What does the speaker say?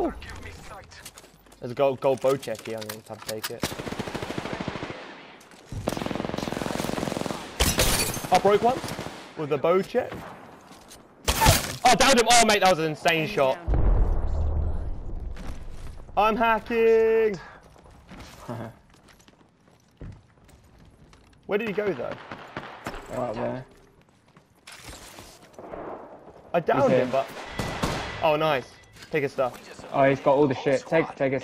Ooh. There's a gold, gold Bocek here. I'm going to have to take it. I broke one with a Bocek. Oh, downed him. Oh, mate, that was an insane shot. I'm hacking. Where did he go, though? Right there. I downed him, but... Oh, nice. Take his stuff. Oh, he's got all the shit. Take, take it.